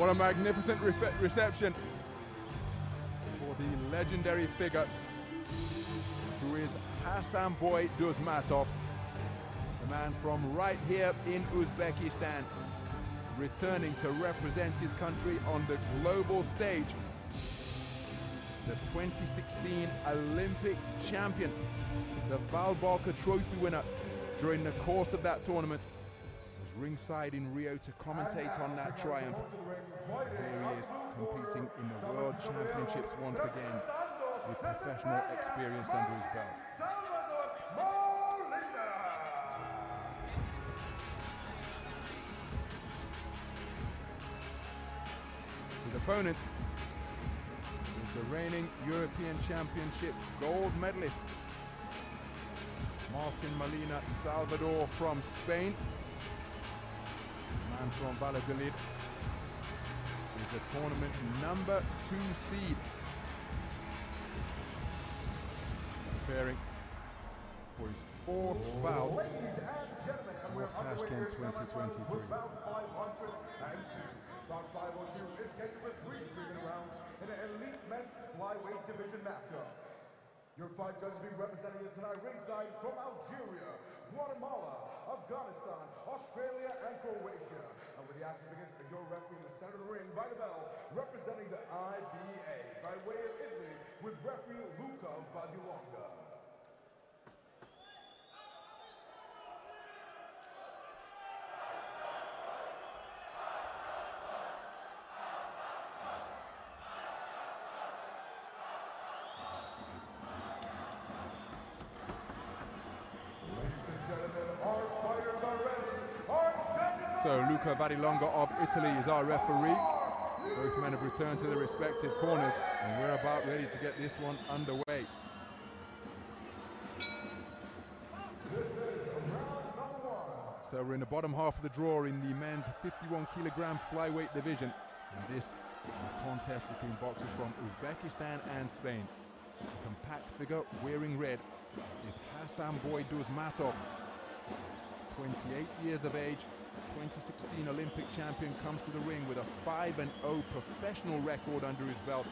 What a magnificent re reception for the legendary figure who is Hasanboy Dusmatov, the man from right here in Uzbekistan, returning to represent his country on the global stage. The 2016 Olympic champion, the Val Barker Trophy winner during the course of that tournament, ringside in Rio to commentate on that triumph. Here he is competing in the World Championships once again with professional experience under his belt. His opponent is the reigning European Championship gold medalist, Martin Molina Salvador from Spain. From Valladolid is the tournament number two seed. Preparing for his fourth oh. bout Ladies and gentlemen, and we're underway here, Tashkent 2023. with bout 502. Bout 502 is scheduled for three three-minute rounds in an elite men's flyweight division matchup. Your five judges will be representing you tonight ringside from Algeria, Guatemala, Afghanistan, Australia, and Croatia. And with the action begins, your referee in the center of the ring by the bell, representing the IBA by way of Italy with referee Luca Vadilonga. So Luca Vadilonga of Italy is our referee. Both men have returned to their respective corners and we're about ready to get this one underway. So we're in the bottom half of the draw in the men's 51 kilogram flyweight division. And this contest between boxers from Uzbekistan and Spain. A compact figure wearing red is Hassan Boy Dusmatov. 28 years of age, 2016 Olympic champion comes to the ring with a 5-0 professional record under his belt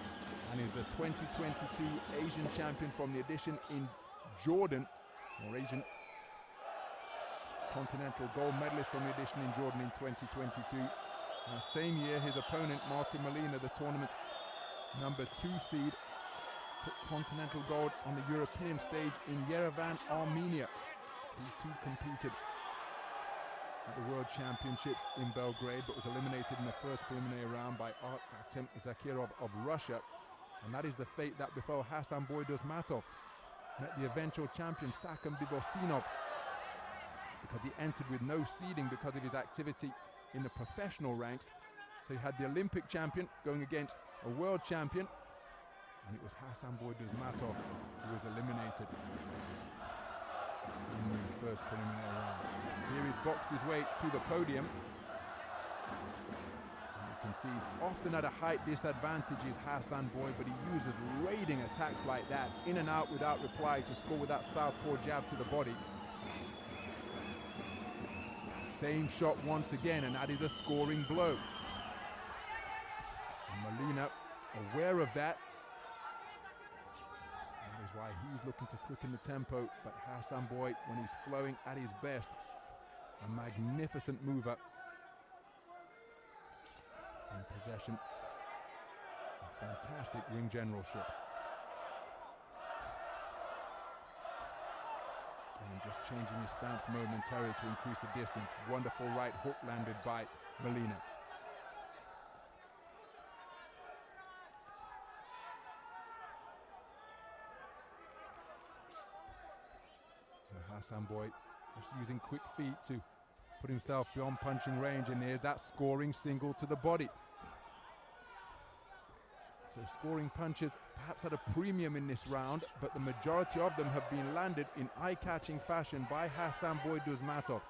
and is the 2022 Asian champion from the edition in Jordan, or Asian Continental gold medalist from the edition in Jordan in 2022. Uh, same year, his opponent Martin Molina, the tournament number two seed, took continental gold on the European stage in Yerevan, Armenia. He too competed at the World Championships in Belgrade, but was eliminated in the first preliminary round by Artem Zakirov of Russia. And that is the fate that befell Hasanboy Dusmatov. Met the eventual champion Saken Bibossinov because he entered with no seeding because of his activity in the professional ranks. So he had the Olympic champion going against a world champion, and it was Hasanboy Dusmatov who was eliminated in the first preliminary round. Here he's boxed his way to the podium. And you can see he's often at a height disadvantage is Hasanboy, but he uses raiding attacks like that, in and out without reply to score with that southpaw jab to the body. Same shot once again, and that is a scoring blow. And Molina, aware of that, he's looking to quicken the tempo. But Hasanboy, when he's flowing at his best, a magnificent mover. In possession, a fantastic ring generalship. And just changing his stance momentarily to increase the distance. Wonderful right hook landed by Molina. Hassan just using quick feet to put himself beyond punching range and there's that scoring single to the body. So scoring punches perhaps at a premium in this round, but the majority of them have been landed in eye-catching fashion by Hassan Boy Dusmatov.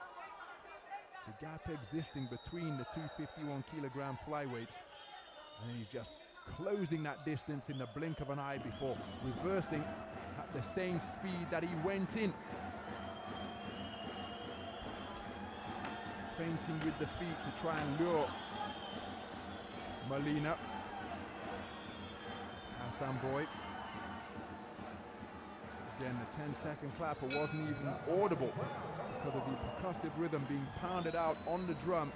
The gap existing between the two 51 kilogram flyweights, and he's just closing that distance in the blink of an eye before reversing at the same speed that he went in. Feinting with the feet to try and lure Molina. Hasanboy. Again, the 10 second clapper wasn't even audible because of the percussive rhythm being pounded out on the drum.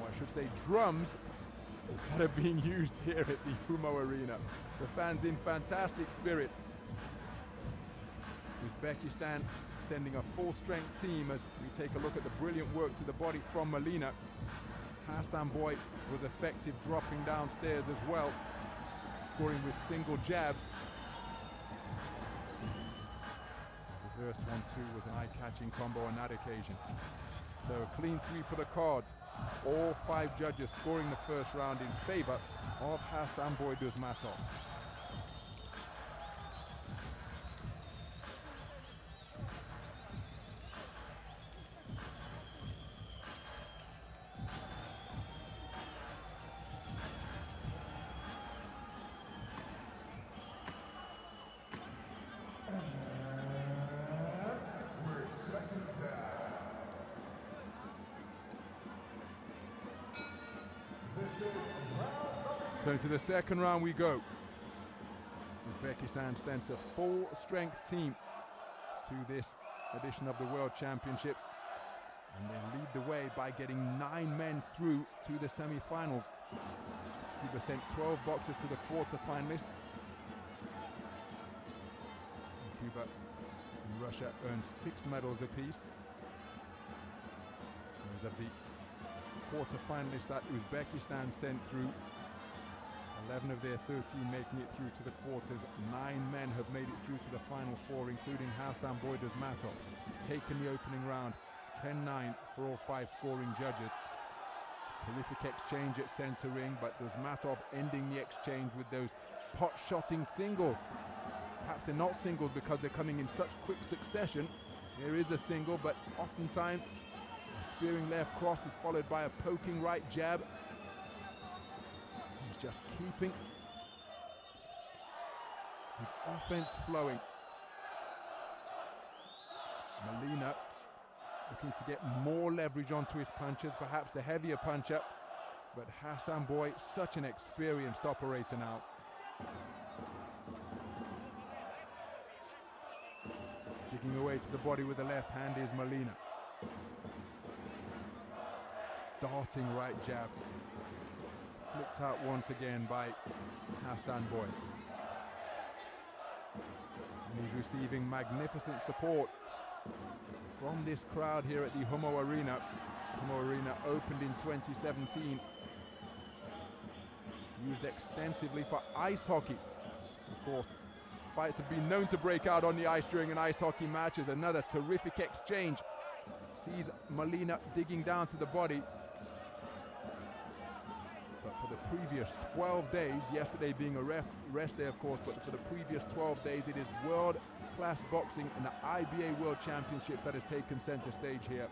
Or I should say drums that are being used here at the Humo Arena. The fans in fantastic spirits. Uzbekistan sending a full-strength team as we take a look at the brilliant work to the body from Molina. Hasanboy was effective dropping downstairs as well, scoring with single jabs. The first one-two was an eye-catching combo on that occasion. So a clean sweep of the cards. All five judges scoring the first round in favor of Hasanboy Dusmatov. So to the second round we go. Uzbekistan stands a full strength team to this edition of the World Championships. And they lead the way by getting nine men through to the semi-finals. Cuba sent 12 boxers to the quarter-finalists. Cuba and Russia earned six medals apiece. Those of the quarter-finalists that Uzbekistan sent through 11 of their 13 making it through to the quarters. Nine men have made it through to the final four, including Hasanboy Dusmatov. He's taken the opening round, 10-9 for all five scoring judges. Terrific exchange at center ring, but there's Matov ending the exchange with those pot-shotting singles. Perhaps they're not singles because they're coming in such quick succession. There is a single, but oftentimes a spearing left cross is followed by a poking right jab just keeping his offense flowing. Molina looking to get more leverage onto his punches, perhaps the heavier puncher, but Hasanboy, such an experienced operator now. Digging away to the body with the left hand is Molina. Darting right jab flicked out once again by Hasanboy. And he's receiving magnificent support from this crowd here at the Humo Arena. Humo Arena opened in 2017. Used extensively for ice hockey. Of course, fights have been known to break out on the ice during an ice hockey match as another terrific exchange. Sees Molina digging down to the body for the previous 12 days, yesterday being a rest, rest day, of course, but for the previous 12 days, it is world class boxing and the IBA World Championships that has taken center stage here.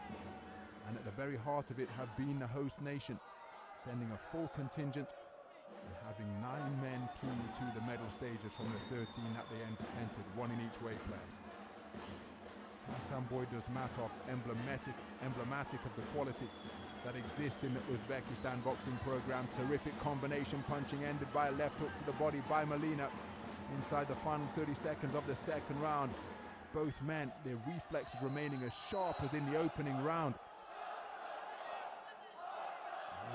And at the very heart of it have been the host nation, sending a full contingent and having nine men through to the medal stages from the 13 that they entered, one in each weight class. Hasanboy Dusmatov, emblematic, emblematic of the quality that exists in the Uzbekistan boxing program. Terrific combination punching ended by a left hook to the body by Molina inside the final 30 seconds of the second round. Both men, their reflexes remaining as sharp as in the opening round.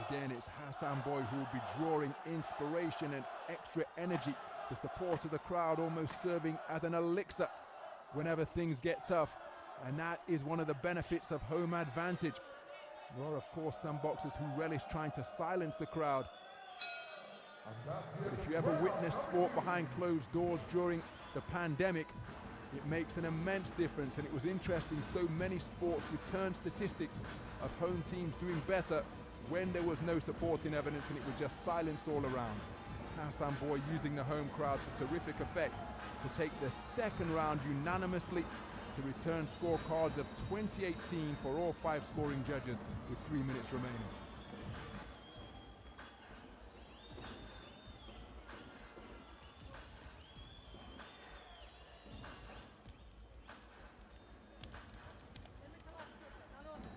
again, it's Hasanboy who will be drawing inspiration and extra energy. The support of the crowd almost serving as an elixir whenever things get tough. And that is one of the benefits of home advantage. There are, of course, some boxers who relish trying to silence the crowd. But if you ever witness sport behind closed doors during the pandemic, it makes an immense difference. And it was interesting, so many sports returned statistics of home teams doing better when there was no supporting evidence and it was just silence all around. Hassan Boy using the home crowd to terrific effect to take the second round unanimously to return scorecards of 2018 for all five scoring judges with three minutes remaining.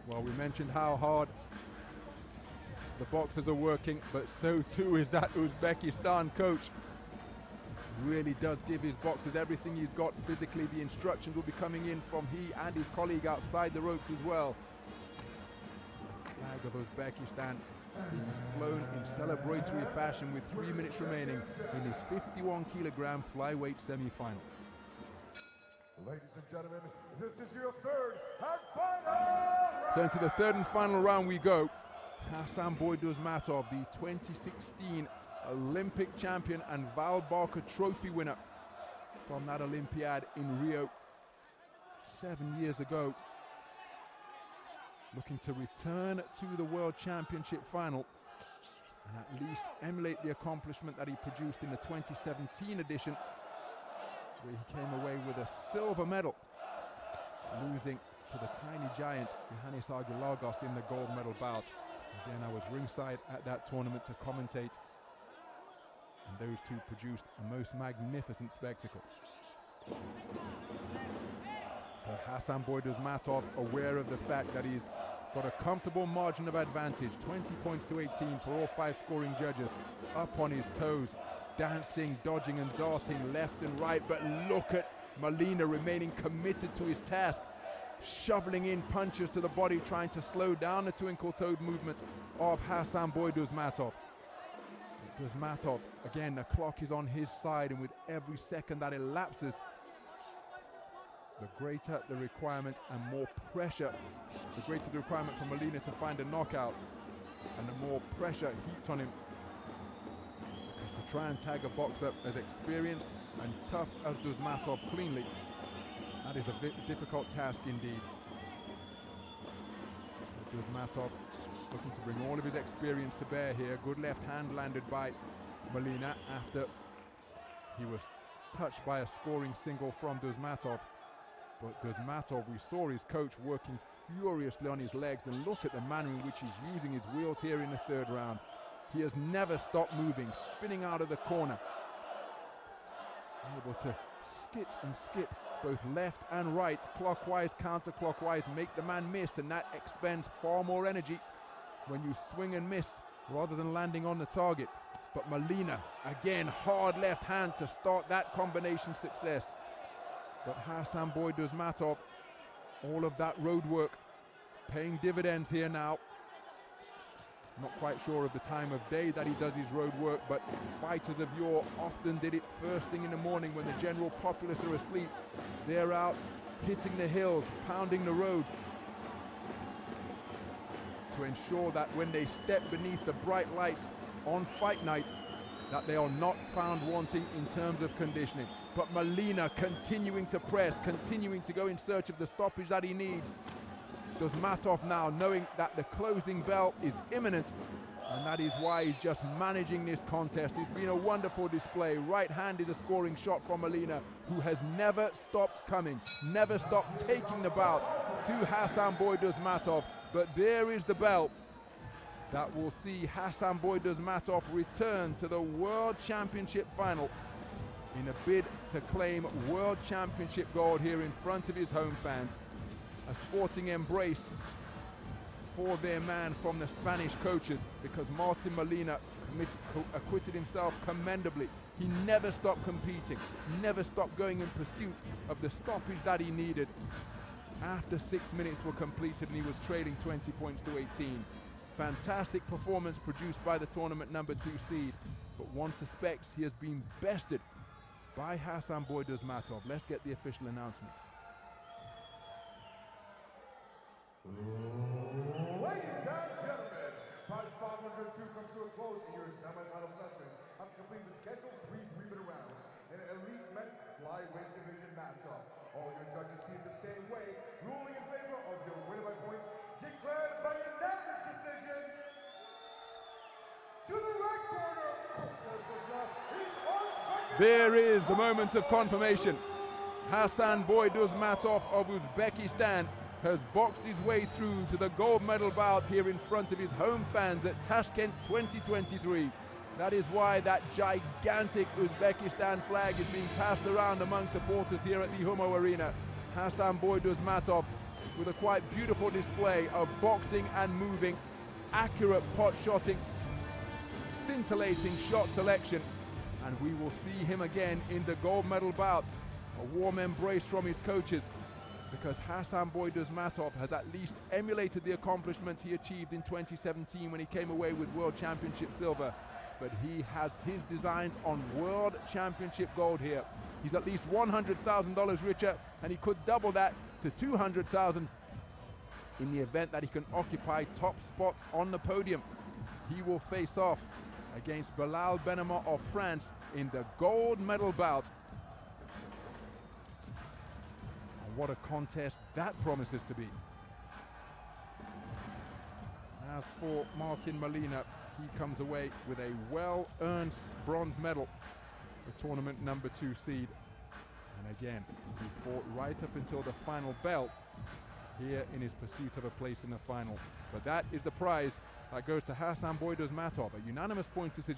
Well, we mentioned how hard The boxers are working, but so too is that Uzbekistan coach. Really does give his boxers everything he's got physically. The instructions will be coming in from he and his colleague outside the ropes as well. Flag of Uzbekistan being flown in celebratory fashion with three minutes remaining in his 51 kilogram flyweight semi-final. Ladies and gentlemen, this is your third and final So into the third and final round we go. Hasanboy Dusmatov, the 2016 Olympic champion and Val Barker Trophy winner from that Olympiad in Rio seven years ago. Looking to return to the World Championship final and at least emulate the accomplishment that he produced in the 2017 edition, where he came away with a silver medal, losing to the tiny giant Joahnys Argilagos in the gold medal bout. Again, I was ringside at that tournament to commentate, those two produced a most magnificent spectacle. So Hasanboy Dusmatov aware of the fact that he's got a comfortable margin of advantage, 20 points to 18 for all five scoring judges, up on his toes, dancing, dodging and darting left and right, but look at Molina remaining committed to his task, shoveling in punches to the body, trying to slow down the twinkle toed movements of Hasanboy Dusmatov. Dusmatov, again, the clock is on his side, and with every second that elapses, the greater the requirement and more pressure, the greater the requirement for Molina to find a knockout, and the more pressure heaped on him. Because to try and tag a boxer as experienced and tough as Dusmatov cleanly, that is a difficult task indeed. So Dusmatov looking to bring all of his experience to bear here. Good left hand landed by Molina after he was touched by a scoring single from Dusmatov. But Dusmatov, we saw his coach working furiously on his legs and look at the manner in which he's using his wheels here in the third round. He has never stopped moving, spinning out of the corner. Able to skit and skip both left and right, clockwise, counterclockwise, make the man miss, and that expends far more energy when you swing and miss rather than landing on the target. But Molina, again, hard left hand to start that combination success. But Hasanboy Dusmatov, all of that road work paying dividends here now. Not quite sure of the time of day that he does his road work, but fighters of yore often did it first thing in the morning when the general populace are asleep. They're out hitting the hills, pounding the roads to ensure that when they step beneath the bright lights on fight night, that they are not found wanting in terms of conditioning. But Molina continuing to press, continuing to go in search of the stoppage that he needs. Dusmatov now knowing that the closing bell is imminent and that is why he's just managing this contest. It's been a wonderful display. Right hand is a scoring shot from Molina, who has never stopped coming, never stopped taking the bout to Hasanboy Dusmatov. But there is the belt that will see Hasanboy Dusmatov return to the World Championship final in a bid to claim World Championship gold here in front of his home fans. A sporting embrace for their man from the Spanish coaches because Martin Molina acquitted himself commendably. He never stopped competing, never stopped going in pursuit of the stoppage that he needed. After six minutes were completed and he was trailing 20 points to 18. Fantastic performance produced by the tournament number two seed, but one suspects he has been bested by Hasanboy Dusmatov. Let's get the official announcement. Ladies and gentlemen, Fight 502 comes to a close in your semifinal session after completing the scheduled three three-minute rounds in an elite men's flyweight division matchup. All your judges see it the same way, ruling in favor of your winner by points, declared by unanimous decision. To the red corner, there is the moment of confirmation. Hasanboy Dusmatov of Uzbekistan has boxed his way through to the gold medal bout here in front of his home fans at Tashkent 2023. That is why that gigantic Uzbekistan flag is being passed around among supporters here at the Humo Arena. Hasanboy Dusmatov with a quite beautiful display of boxing and moving accurate pot shotting, scintillating shot selection, and we will see him again in the gold medal bout. A warm embrace from his coaches because Hasanboy Dusmatov has at least emulated the accomplishments he achieved in 2017 when he came away with World Championship silver. But he has his designs on World Championship gold here. He's at least $100,000 richer, and he could double that to $200,000 in the event that he can occupy top spots on the podium. He will face off against Billal Bennama of France in the gold medal bout what a contest that promises to be. As for Martin Molina, he comes away with a well-earned bronze medal, the tournament number two seed. And again, he fought right up until the final bell here in his pursuit of a place in the final. But that is the prize that goes to Hasanboy Dusmatov, a unanimous point decision.